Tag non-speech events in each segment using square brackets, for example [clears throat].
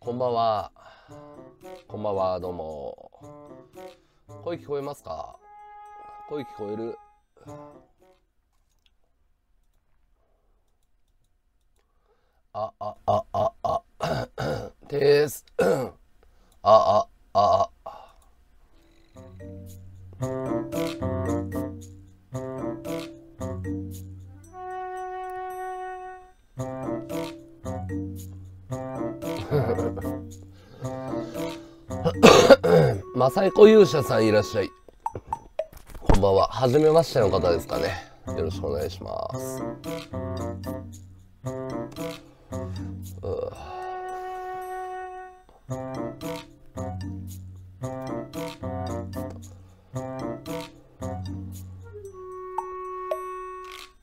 こんばんは。こんばんは、どうも。声聞こえますか？声聞こえる？あ、あ、あ、あ、あ、です。あ、あ、あ、あ。マサイコ勇者さんいらっしゃい。こんばんは。はじめましての方ですかね。よろしくお願いします。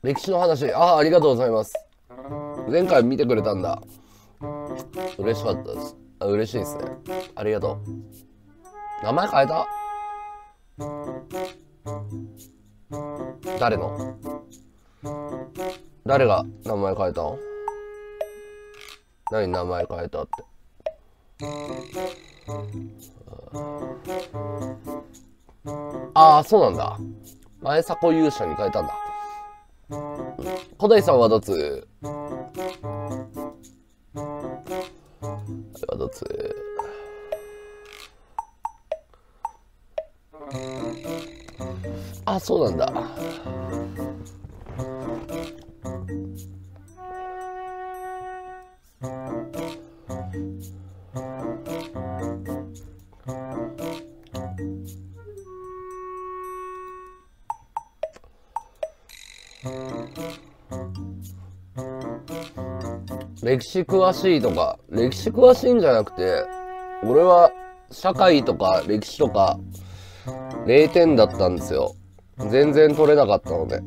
歴史の話、ああ、ありがとうございます。前回見てくれたんだ。嬉しかったです。あ嬉しいですね。ありがとう。名前変えた誰の？誰が名前変えたの何名前変えたって？ああ、そうなんだ。前迫勇者に変えたんだ。小田井さんはどつ？そうなんだ。歴史詳しいとか歴史詳しいんじゃなくて俺は社会とか歴史とか0点だったんですよ全然取れなかったので。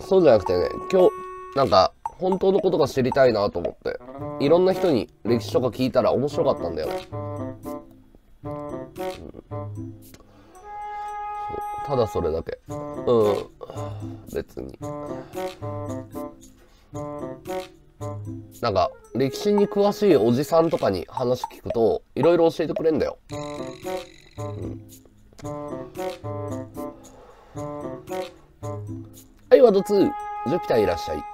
そうじゃなくてね今日なんか本当のことが知りたいなと思って。いろんな人に歴史とか聞いたら面白かったんだよ、うん。ただそれだけ。うん。別に。なんか歴史に詳しいおじさんとかに話聞くといろいろ教えてくれんだよ、ワード2ジュピターいらっしゃい。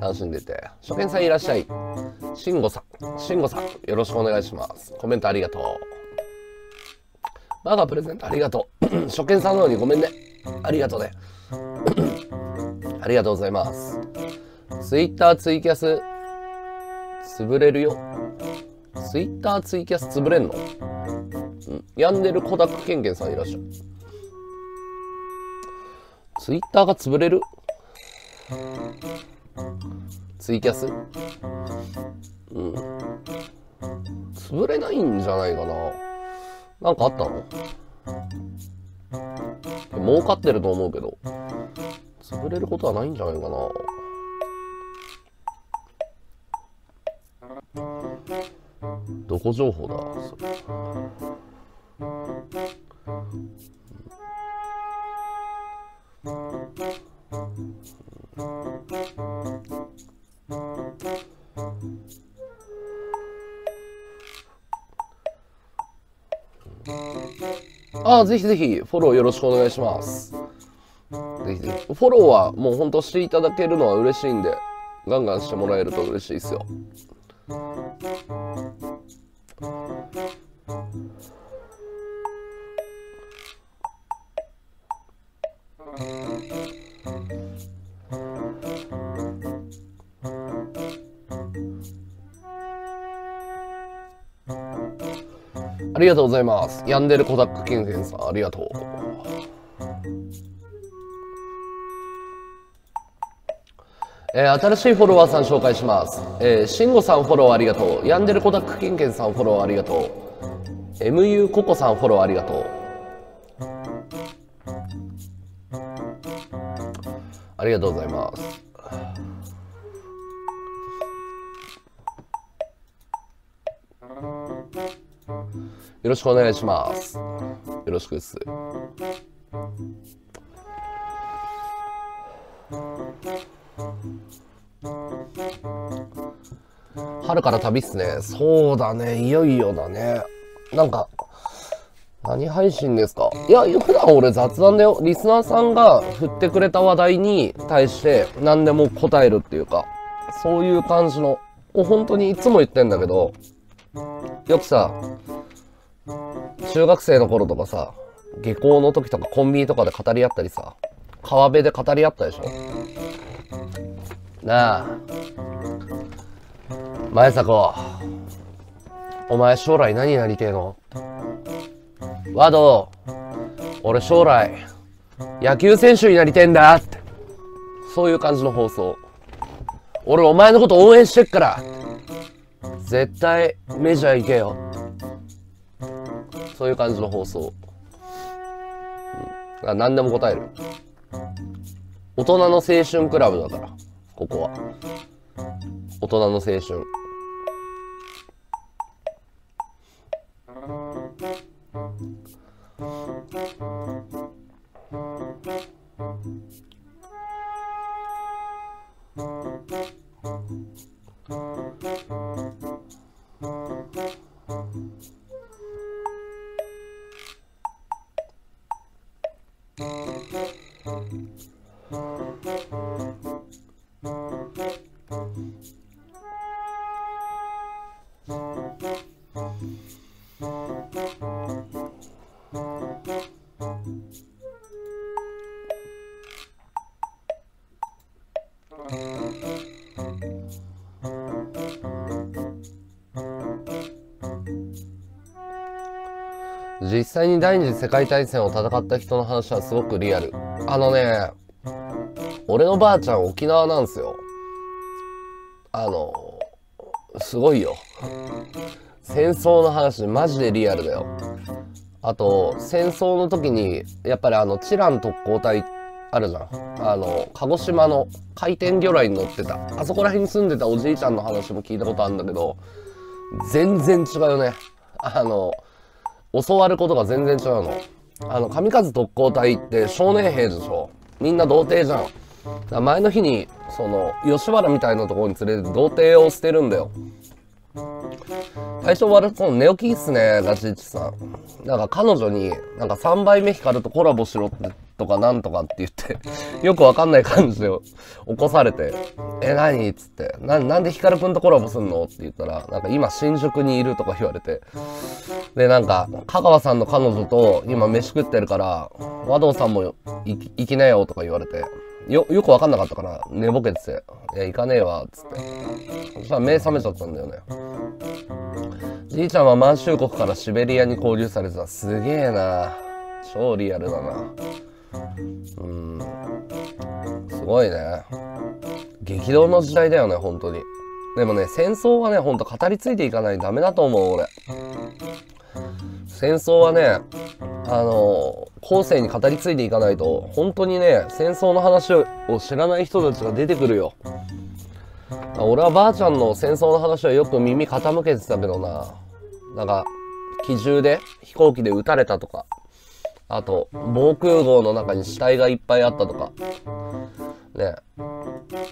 楽しんでて。初見さんいらっしゃい。慎吾さん。慎吾さんよろしくお願いします。コメントありがとう。バーガープレゼントありがとう。[clears throat] 初見さんなのにごめんね。ありがとうね。[clears throat] ありがとうございます。ツイッターツイキャス潰れるよ。ツイッターツイキャス潰れんの、うん、病んでるコダックケンケンさんいらっしゃる。ツイッターが潰れる？ツイキャス？うん。潰れないんじゃないかな。なんかあったの？儲かってると思うけど。潰れることはないんじゃないかな。どこ情報だ？それああ、ぜひぜひフォローよろしくお願いします。ぜひぜひ。フォローはもうほんとしていただけるのは嬉しいんで、ガンガンしてもらえると嬉しいですよ。りがとうございます。ヤンデルコダックケンケンさん、ありがとう。えー新しいフォロワーさん紹介します。えー、シンゴさんフォローありがとう。ヤンデルコダックケンケンさんフォローありがとう。MU ココさんフォローありがとう。ありがとうございます。よろしくお願いします。よろしくです。春から旅っすね。そうだね。いよいよだね。なんか、何配信ですか？いや、普段俺雑談だよ。リスナーさんが振ってくれた話題に対して何でも答えるっていうか、そういう感じの、本当にいつも言ってんだけど、よくさ、中学生の頃とかさ、下校の時とかコンビニとかで語り合ったりさ、川辺で語り合ったでしょなあ、前迫、お前将来何になりてえの？ワド、俺将来、野球選手になりてえんだって。そういう感じの放送。俺お前のこと応援してっから、絶対メジャー行けよ。そういう感じの放送。うん、何でも答える。大人の青春クラブだから、ここは。大人の青春。実際に第二次世界大戦を戦った人の話はすごくリアル。あのね、俺のばあちゃん沖縄なんすよ。あの、すごいよ。戦争の話マジでリアルだよ。あと、戦争の時に、やっぱりあの、チラン特攻隊あるじゃん。あの、鹿児島の回転魚雷に乗ってた。あそこら辺に住んでたおじいちゃんの話も聞いたことあるんだけど、全然違うよね。あの、教わることが全然違うの。あの、神風特攻隊って少年兵でしょみんな童貞じゃん。だ前の日に、その、吉原みたいなところに連れて童貞を捨てるんだよ。最初はその寝起きっすね、ガチッチさん。なんか彼女に、なんか3倍目光るとコラボしろってとかなんとかって言って [laughs] よくわかんない感じで [laughs] 起こされて、え、何っつって、な、なんで光くんとコラボすんのって言ったら、なんか今新宿にいるとか言われて、で、なんか、香川さんの彼女と今飯食ってるから、和道さんも行きなよとか言われて、よ、よくわかんなかったから、寝ぼけてて、いや、行かねえわ、つって。そしたら目覚めちゃったんだよね。じいちゃんは満州国からシベリアに交流されてた。すげえな超リアルだな。うん。すごいね。激動の時代だよね、本当に。でもね、戦争はね、ほんと語り継いでいかないとダメだと思う、俺。戦争はね、あの、後世に語り継いでいかないと、本当にね、戦争の話を知らない人たちが出てくるよ。俺はばあちゃんの戦争の話はよく耳傾けてたけどな。なんか、機銃で飛行機で撃たれたとか、あと、防空壕の中に死体がいっぱいあったとか、ね、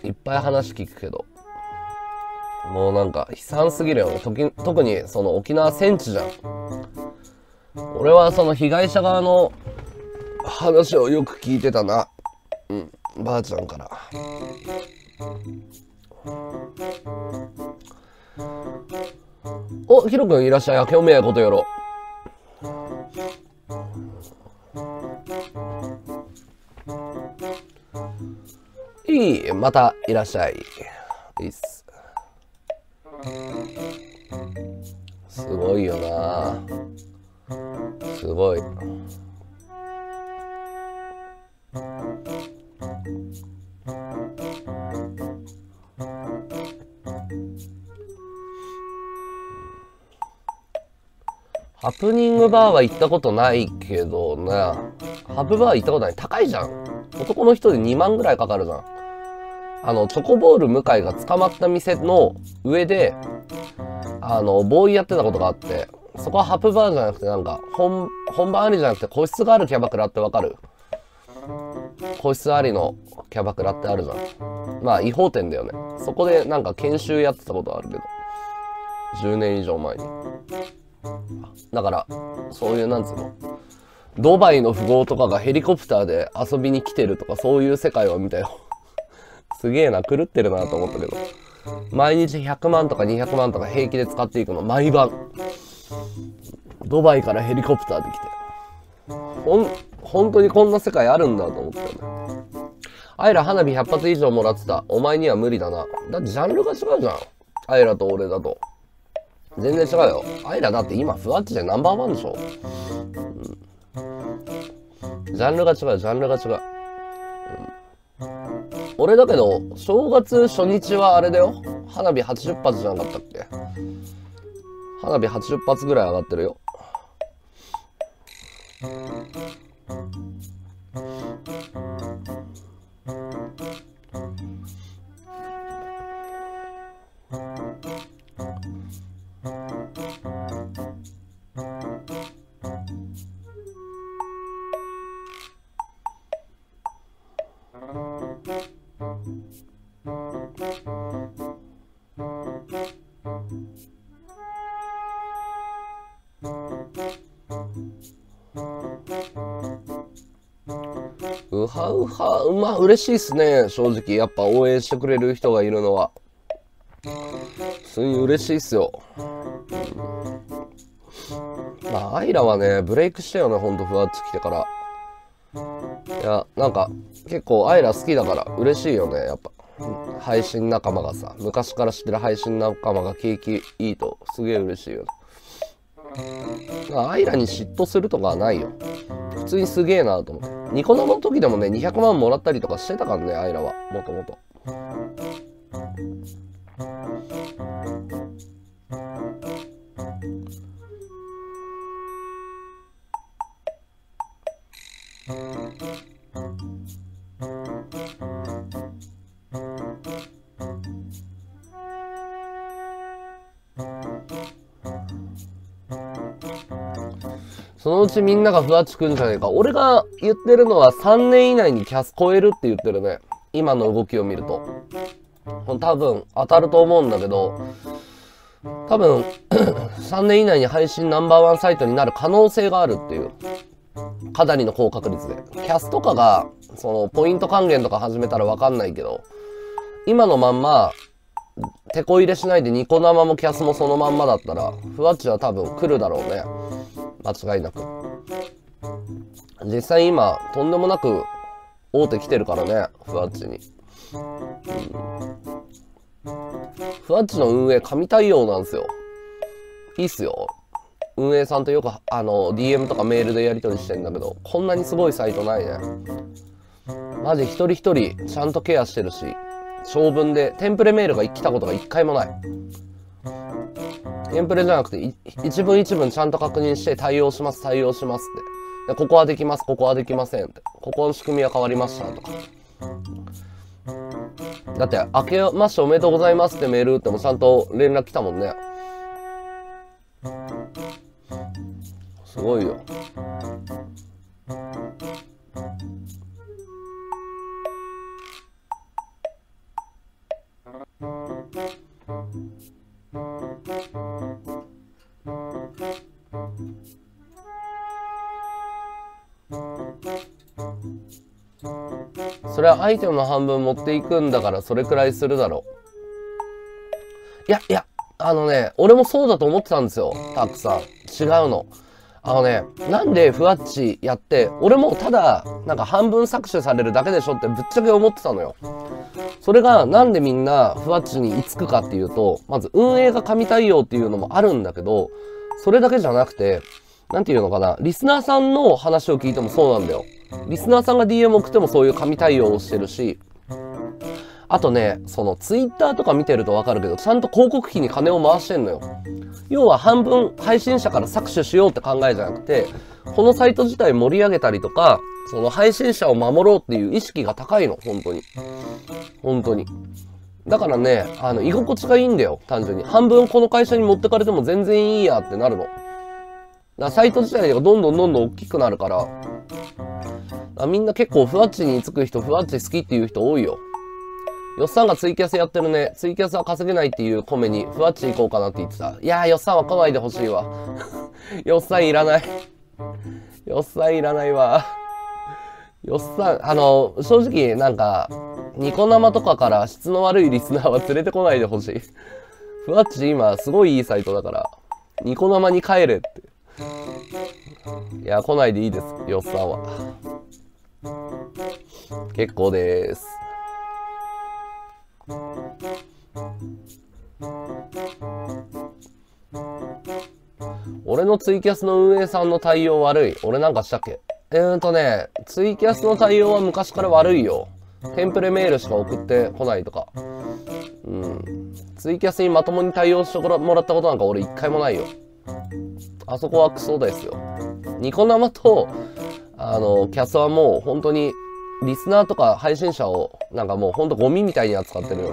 いっぱい話聞くけど、もうなんか悲惨すぎるよね。特にその沖縄戦地じゃん。俺はその被害者側の話をよく聞いてたな。うん、ばあちゃんから。お、ヒロ君いらっしゃい。明けおめやことよろ。いい、またいらっしゃい。いいっ。すプニングバーは行ったことないけどな。ハプバー行ったことない。高いじゃん。男の人で2万ぐらいかかるじゃん。あの、チョコボール向井が捕まった店の上で、あの、ボーイやってたことがあって、そこはハプバーじゃなくてなんか、本、本番ありじゃなくて個室があるキャバクラってわかる？個室ありのキャバクラってあるじゃん。まあ違法店だよね。そこでなんか研修やってたことあるけど。10年以上前に。だから、そういうなんつうの。ドバイの富豪とかがヘリコプターで遊びに来てるとかそういう世界を見たよ。[laughs] すげえな、狂ってるなと思ったけど。毎日100万とか200万とか平気で使っていくの、毎晩。ドバイからヘリコプターで来て。ほん、本当にこんな世界あるんだと思ったよね。アイラ花火100発以上もらってた。お前には無理だな。だってジャンルが違うじゃん。アイラと俺だと。全然違うよ。アイラだって今、ふわっちでナンバーワンでしょ。うん、ジャンルが違う、ジャンルが違う。うん、俺だけど、正月初日はあれだよ。花火80発じゃなかったっけ花火80発ぐらい上がってるよ。は、まあ嬉しいっすね、正直。やっぱ応援してくれる人がいるのは。普通に嬉しいっすよ。まあ、アイラはね、ブレイクしたよね、ほんとふわっち来てから。いや、なんか、結構アイラ好きだから嬉しいよね、やっぱ。配信仲間がさ、昔から知ってる配信仲間が景気いいと、すげえ嬉しいよね。アイラに嫉妬するとかはないよ。普通にすげえなと思って。ニコ生の時でもね、200万もらったりとかしてたからね、アイラは。もともと。ちみんながふわっちくんじゃねえか。俺が言ってるのは3年以内にキャス超えるって言ってるね。今の動きを見ると。多分当たると思うんだけど、多分 [clears throat] 3年以内に配信ナンバーワンサイトになる可能性があるっていう。かなりの高確率で。キャスとかが、その、ポイント還元とか始めたらわかんないけど、今のまんま、手こ入れしないでニコ生もキャスもそのまんまだったら、ふわっちは多分来るだろうね。間違いなく。実際今とんでもなく大手来てるからねふわっちに、うん、ふわっちの運営神対応なんですよ。いいっすよ。運営さんとよくあの DM とかメールでやり取りしてんだけどこんなにすごいサイトないね。マジ一人一人ちゃんとケアしてるし長文でテンプレメールが来たことが一回もない。テンプレじゃなくて、一文一文ちゃんと確認して対応します、対応しますって。でここはできます、ここはできませんって。ここの仕組みは変わりましたとか。だって、明けましておめでとうございますってメール打ってもちゃんと連絡来たもんね。すごいよ。それはアイテムの半分持っていくんだからそれくらいするだろう。いや、いや、あのね、俺もそうだと思ってたんですよ。たくさん。違うの。あのね、なんでふわっちやって、俺もただ、なんか半分搾取されるだけでしょってぶっちゃけ思ってたのよ。それがなんでみんなふわっちに居つくかっていうと、まず運営が神対応っていうのもあるんだけど、それだけじゃなくて、なんていうのかな、リスナーさんの話を聞いてもそうなんだよ。リスナーさんが DM 送ってもそういう神対応をしてるし、あとね、そのツイッターとか見てるとわかるけど、ちゃんと広告費に金を回してんのよ。要は半分配信者から搾取しようって考えじゃなくて、このサイト自体盛り上げたりとか、その配信者を守ろうっていう意識が高いの、本当に。本当に。だからね、あの、居心地がいいんだよ、単純に。半分この会社に持ってかれても全然いいやってなるの。だからサイト自体がどんどんどんどん大きくなるから、あみんな結構ふわっちにつく人、ふわっち好きっていう人多いよ。よっさんがツイキャスやってるね。ツイキャスは稼げないっていうコメに、ふわっち行こうかなって言ってた。いやー、よっさんは来ないでほしいわ。[laughs] よっさんいらない。よっさんいらないわ。よっさん、あの、正直、なんか、ニコ生とかから質の悪いリスナーは連れてこないでほしい。ふわっち今、すごいいいサイトだから、ニコ生に帰れって。いや、来ないでいいです、よっさんは。結構です。俺のツイキャスの運営さんの対応悪い。俺なんかしたっけ？えーとね、ツイキャスの対応は昔から悪いよ。テンプレメールしか送ってこないとか。うん。ツイキャスにまともに対応してもらったことなんか俺一回もないよ。あそこはクソですよ。ニコ生と、あの、キャスはもう本当に、リスナーとか配信者を、なんかもうほんとゴミみたいに扱ってるよ。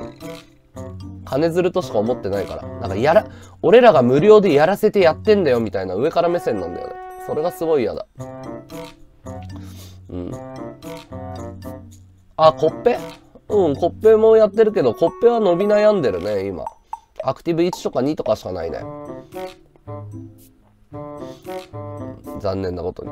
金づるとしか思ってないから。なんかやら、俺らが無料でやらせてやってんだよみたいな上から目線なんだよね。それがすごい嫌だ。うん。あ、コッペ？うん、コッペもやってるけど、コッペは伸び悩んでるね、今。アクティブ1とか2とかしかないね。残念なことに。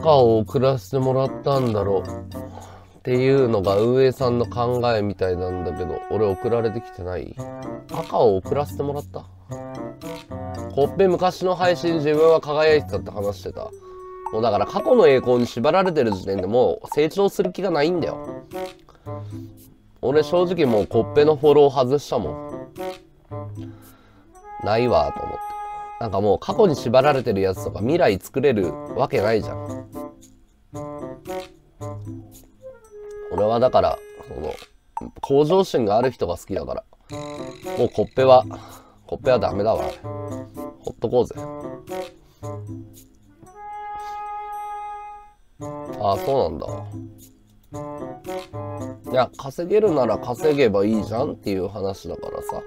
赤を送らせてもらったんだろうっていうのが運営さんの考えみたいなんだけど俺送られてきてない？赤を送らせてもらった？コッペ昔の配信自分は輝いてたって話してた。もうだから過去の栄光に縛られてる時点でもう成長する気がないんだよ。俺正直もうコッペのフォロー外したもん。ないわと思って。なんかもう過去に縛られてるやつとか未来作れるわけないじゃん。俺はだから、その、向上心がある人が好きだから。もうコッペは、コッペはダメだわ。ほっとこうぜ。ああ、そうなんだ。いや、稼げるなら稼げばいいじゃんっていう話だからさ。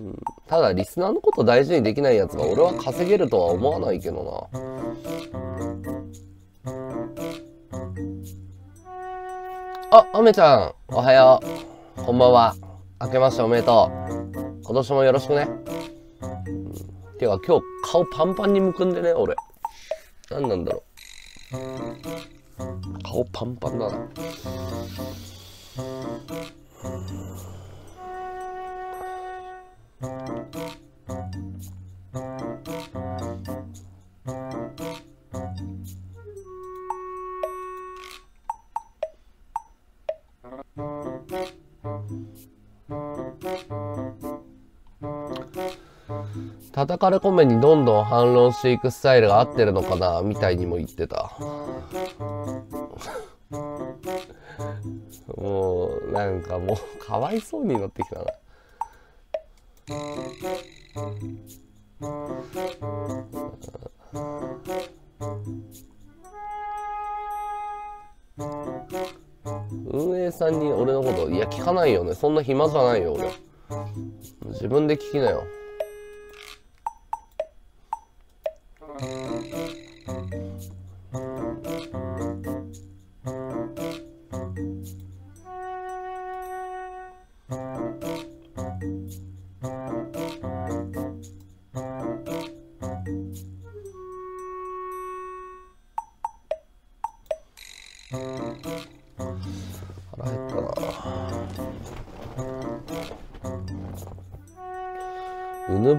うん、ただリスナーのこと大事にできないやつが俺は稼げるとは思わないけどなあ、アメちゃん、おはよう。こんばんは。明けましておめでとう。今年もよろしくね。うん、てか今日顔パンパンにむくんでね、俺。何なんだろう。顔パンパンだな。叩かれコメにどんどん反論していくスタイルが合ってるのかなみたいにも言ってた。[laughs] もうなんかもうかわいそうになってきたな。運営さんに俺のこといや聞かないよね。そんな暇じゃないよ俺。自分で聞きなよ。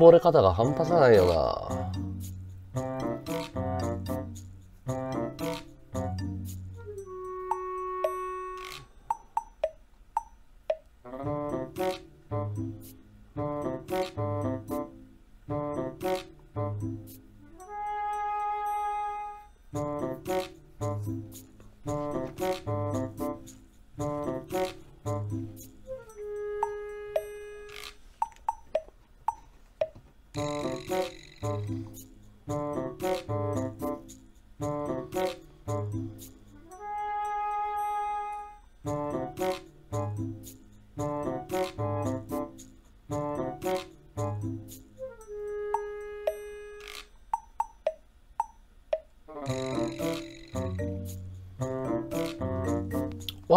うぬぼれ方が半端じゃないよな。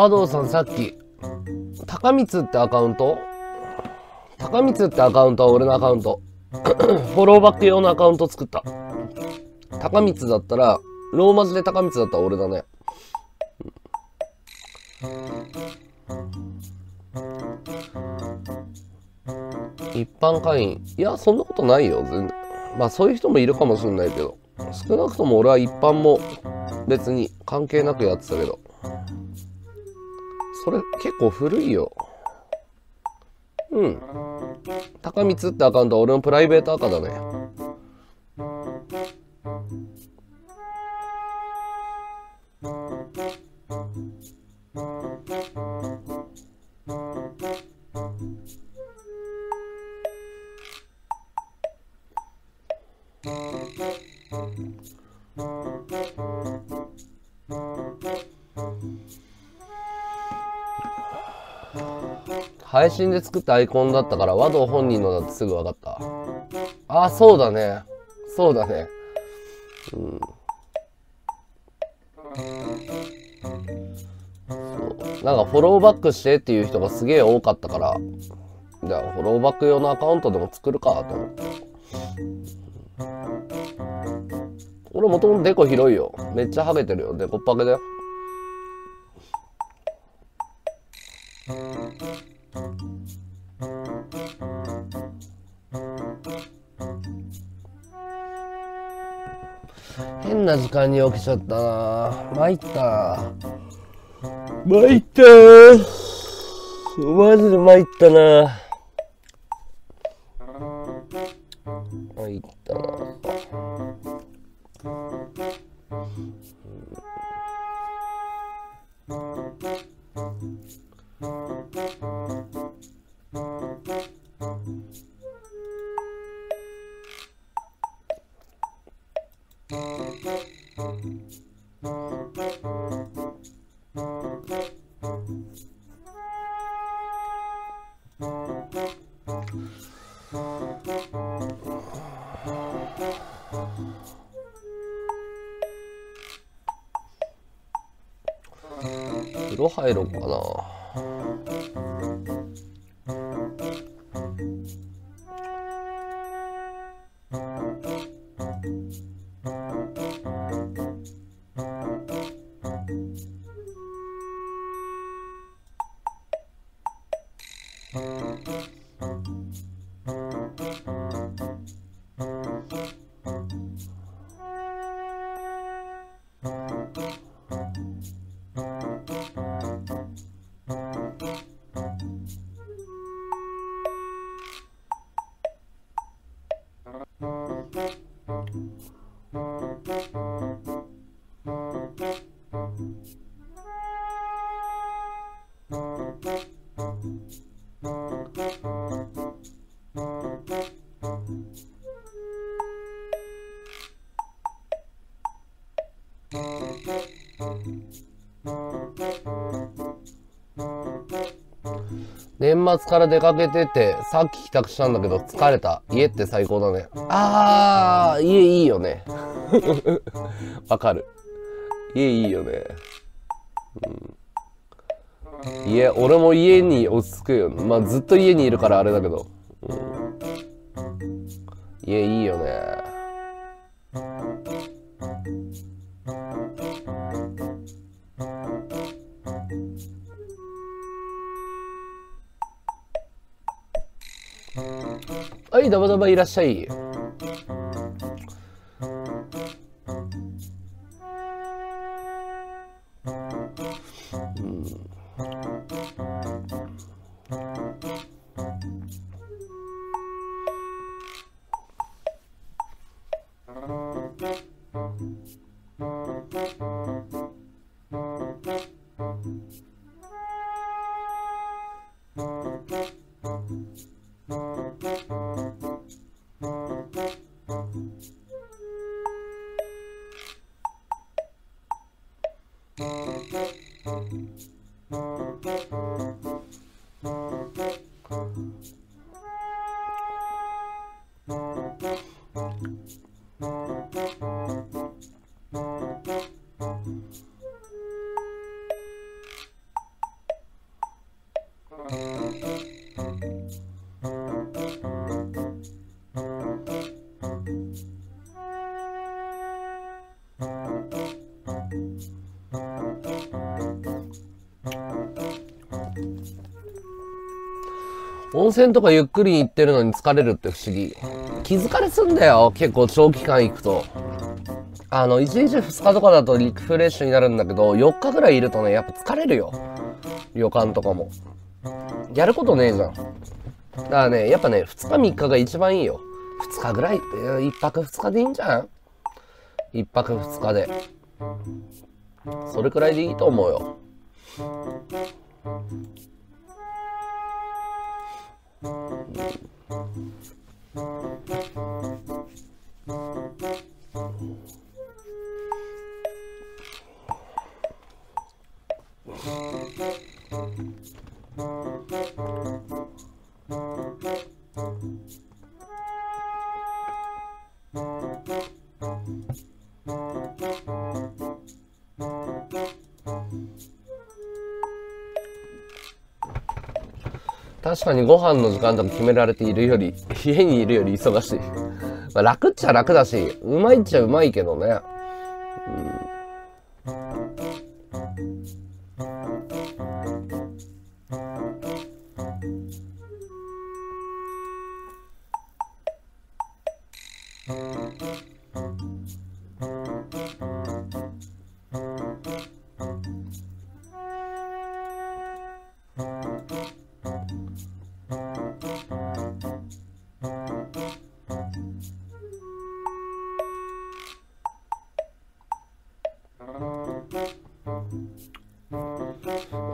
和道さんさっき高光ってアカウント？高光ってアカウントは俺のアカウント。[coughs] フォローバック用のアカウント作った。高光だったらローマ字で高光だったら俺だね。一般会員。いやそんなことないよ。全然。まあそういう人もいるかもしれないけど。少なくとも俺は一般も別に関係なくやってたけど。それ結構古いよ。うん。高光ってアカウントは俺のプライベートアカだね配信で作ったアイコンだったから和道本人のだってすぐ分かった。あそうだね。そうだね。うん。そう。なんかフォローバックしてっていう人がすげえ多かったから。じゃあフォローバック用のアカウントでも作るかと思って。俺もともとデコ広いよ。めっちゃハゲてるよ。デコっぱけだよ。変な時間に起きちゃったな。参った。参った。マジで参ったな。参った。な風呂入ろ Thank you. 年末から出かけててさっき帰宅したんだけど疲れた。家って最高だね。あー家いいよね。[laughs] わかる。家いいよね、うん、家俺も家に落ち着くよまあずっと家にいるからあれだけど、うん、家いいよねはい、ダバダバいらっしゃい。温泉とかゆっくり行ってるのに疲れるって不思議。気疲れすんだよ。結構長期間行くと。あの、1日2日とかだとリフレッシュになるんだけど、4日ぐらいいるとね、やっぱ疲れるよ。旅館とかも。やることねえじゃん。だからね、やっぱね、2日3日が一番いいよ。2日ぐらい、1泊2日でいいんじゃん ?1 泊2日で。それくらいでいいと思うよ。Thank you. 確かにご飯の時間とか決められているより、家にいるより忙しい。まあ、楽っちゃ楽だし、うまいっちゃうまいけどね。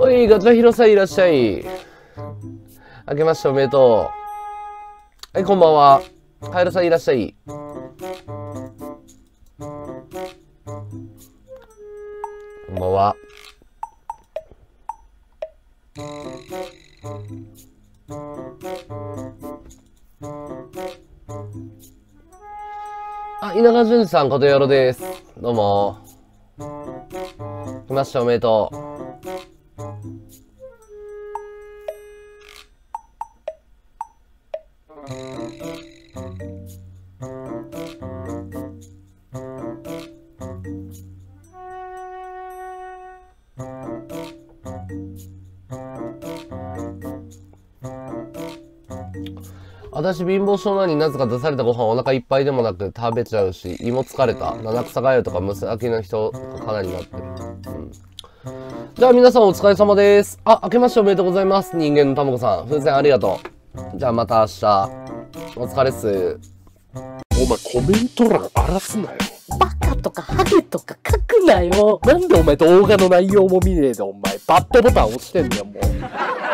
おい、ガチャヒロさんいらっしゃい。明けましておめでとう。はい、こんばんは。カエルさんいらっしゃい。こんばんは。あ、稲川淳さん、ことよろです。どうも。来ましたおめでとう。私貧乏症なのになぜか出されたご飯お腹いっぱいでもなく食べちゃうし胃も疲れた。七草がゆとかむさきの人がかなりなってる、うん、じゃあ皆さんお疲れ様です。あ明けましておめでとうございます。人間のたまごさん。風船ありがとう。じゃあまた明日。お疲れっす。お前コメント欄荒らすなよ。バカとかハゲとか書くなよ。なんでお前動画の内容も見ねえでお前。バッドボタン押してんだよもう